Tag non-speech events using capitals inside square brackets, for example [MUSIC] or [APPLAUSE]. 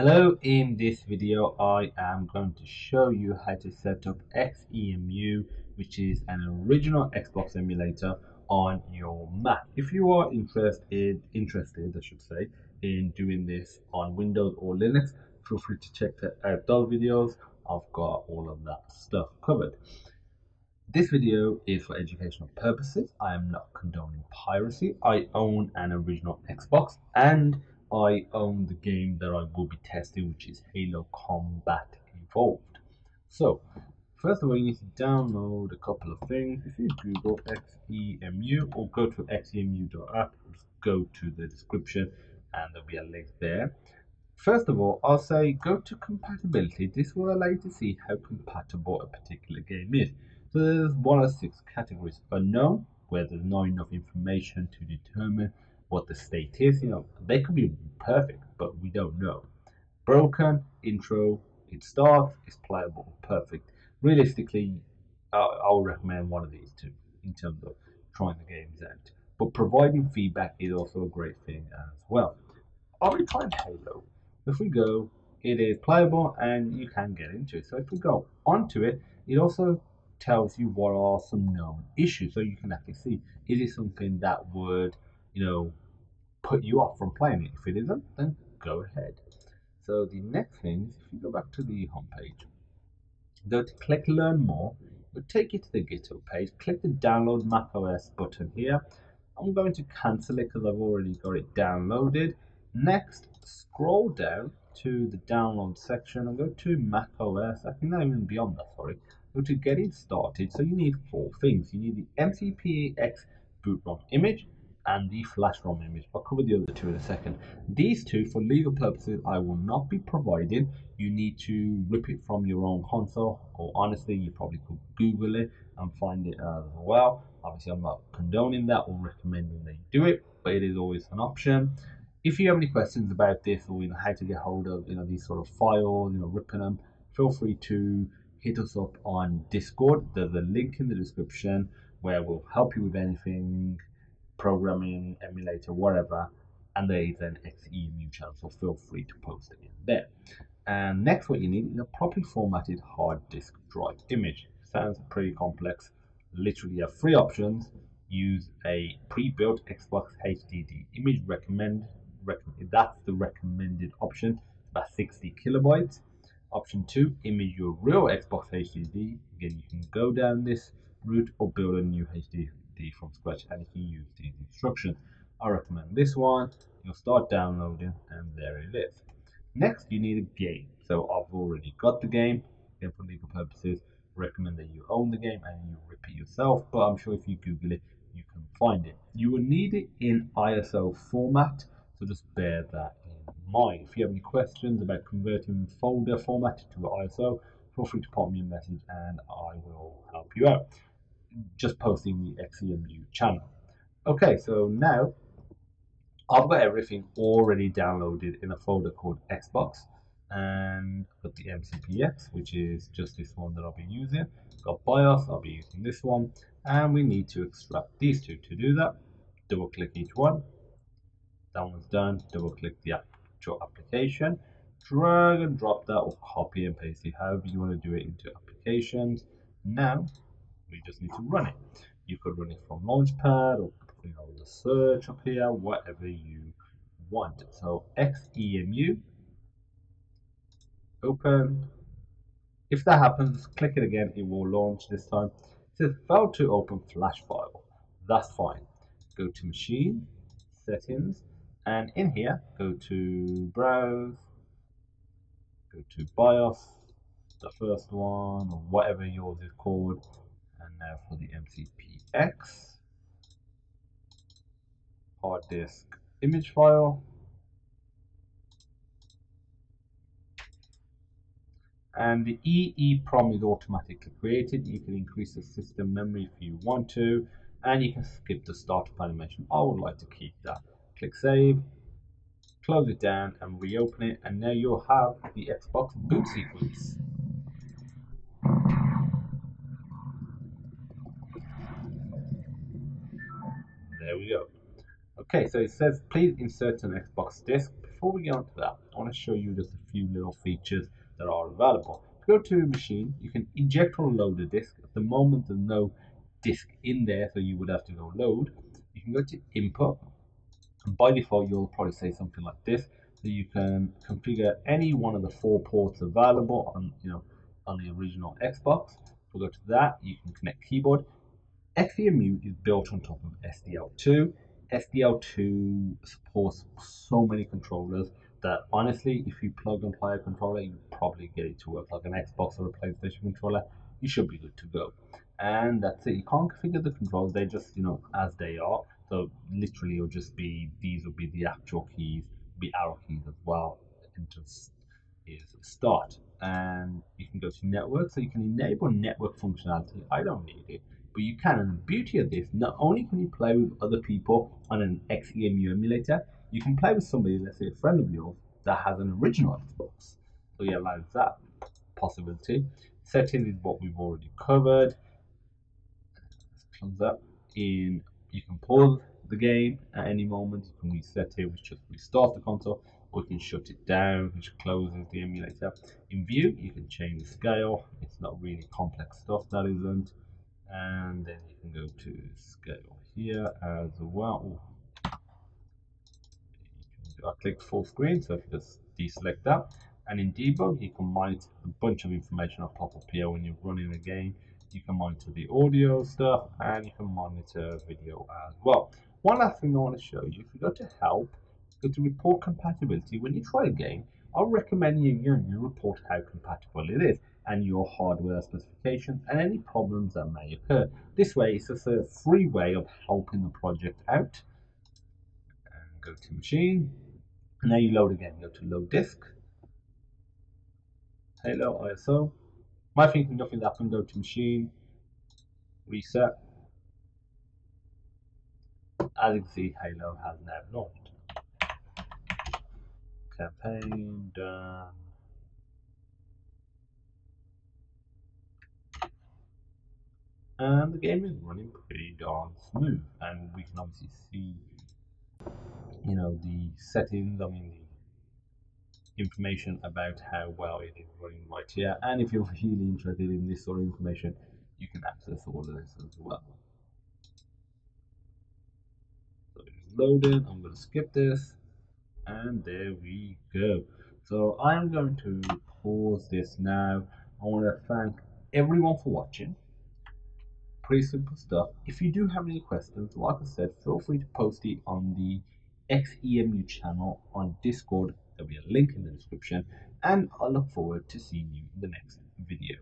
Hello, in this video I am going to show you how to set up XEMU which is an original Xbox emulator on your Mac. If you are interested, interested I should say, in doing this on Windows or Linux, feel free to check out those videos. I've got all of that stuff covered. This video is for educational purposes. I am not condoning piracy. I own an original Xbox and I own the game that I will be testing, which is Halo Combat Evolved. So, first of all, you need to download a couple of things. If you Google XEMU or go to xemu.app, go to the description and there'll be a link there. First of all, I'll say go to compatibility. This will allow you to see how compatible a particular game is. So there's one of six categories. Unknown, where there's not enough information to determine what the state is. You know, they could be perfect, but we don't know. Broken, intro, it starts, it's playable, perfect. Realistically, uh, I would recommend one of these two in terms of trying the games out. But providing feedback is also a great thing as well. Are we playing Halo? If we go, it is playable and you can get into it. So if we go onto it, it also tells you what are some known issues. So you can actually see, is it something that would you know, put you off from playing it. If it isn't, then go ahead. So the next thing is if you go back to the home page, go to click learn more, it'll take you to the GitHub page, click the download macOS button here. I'm going to cancel it because I've already got it downloaded. Next, scroll down to the download section and go to macOS. I think not even beyond that, sorry. Go to getting started. So you need four things. You need the MCPX boot ROM image, and the flash ROM image. I'll cover the other two in a second. These two, for legal purposes, I will not be providing. You need to rip it from your own console, or honestly, you probably could Google it and find it as well. Obviously, I'm not condoning that or recommending that you do it, but it is always an option. If you have any questions about this or you know how to get hold of you know these sort of files, you know ripping them, feel free to hit us up on Discord. There's a link in the description where we'll help you with anything programming, emulator, whatever, and there is an XEMU channel, so feel free to post it in there. And next what you need is a properly formatted hard disk drive image. Sounds pretty complex. Literally you have three options. Use a pre-built Xbox HDD image recommend, recommend that's the recommended option, about 60 kilobytes. Option two, image your real Xbox HDD. Again, you can go down this route or build a new HDD from scratch and you can use these instructions. I recommend this one. You'll start downloading and there it is. Next you need a game. So I've already got the game. Again for legal purposes recommend that you own the game and you rip it yourself but I'm sure if you google it you can find it. You will need it in ISO format so just bear that in mind. If you have any questions about converting folder format to ISO feel free to pop me a message and I will help you out just posting the XEMU channel. Okay, so now I've got everything already downloaded in a folder called Xbox and got the MCPX, which is just this one that I'll be using. Got BIOS, I'll be using this one, and we need to extract these two. To do that, double click each one. That one's done. Double click the actual application. Drag and drop that or copy and paste it, however you want to do it into applications. Now we just need to run it. You could run it from Launchpad or you know the search up here, whatever you want. So XEMU, open. If that happens, click it again, it will launch this time. It says failed to open flash file. That's fine. Go to machine, settings, and in here, go to browse, go to BIOS, the first one, or whatever yours is called, and now for the MCPX hard disk image file and the EEPROM is automatically created. You can increase the system memory if you want to, and you can skip the startup animation. I would like to keep that. Click Save, close it down, and reopen it, and now you'll have the Xbox boot sequence. We go. Okay, so it says please insert an Xbox disk before we get onto that, I want to show you just a few little features that are available. Go to machine, you can eject or load a disk. At the moment, there's no disk in there, so you would have to go load. You can go to input. And by default, you'll probably say something like this. So you can configure any one of the four ports available on, you know, on the original Xbox. We'll go to that. You can connect keyboard. XEMU is built on top of SDL2. SDL2 supports so many controllers that honestly, if you plug and play a controller, you probably get it to work like an Xbox or a PlayStation controller. You should be good to go. And that's it. You can't configure the controls; they're just you know as they are. So literally, it'll just be these will be the actual keys, be arrow keys as well. Enter is start, and you can go to network, so you can enable network functionality. I don't need it but you can. And the beauty of this, not only can you play with other people on an XEMU emulator, you can play with somebody, let's say a friend of yours, that has an original Xbox. So yeah, allows that possibility. Settings is what we've already covered. Close up. In you can pause the game at any moment. You can reset it, which just restarts the console, or you can shut it down, which closes the emulator. In view, you can change the scale. It's not really complex stuff, that isn't and then you can go to scale here as well. I click full screen, so if you just deselect that, and in debug you can monitor a bunch of information will pop up here when you're running a game. You can monitor the audio stuff and you can monitor video as well. One last thing I want to show you, if you go to help, go to report compatibility, when you try a game, I'll recommend you, you report how compatible it is and your hardware specifications and any problems that may occur. This way, it's just a free way of helping the project out. And go to machine. Now you load again. Go to load disk. Halo ISO. My thinking nothing's happened. Go to machine. Reset. As you can see, Halo has now launched. Campaign done. And the game is running pretty darn smooth and we can obviously see you know the settings I mean the information about how well it is running right here. And if you're [LAUGHS] really interested in this sort of information you can access all of this as well. So it's loaded. I'm going to skip this. And there we go. So I'm going to pause this now. I want to thank everyone for watching pretty simple stuff. If you do have any questions, like I said, feel free to post it on the XEMU channel on Discord. There'll be a link in the description. And I look forward to seeing you in the next video.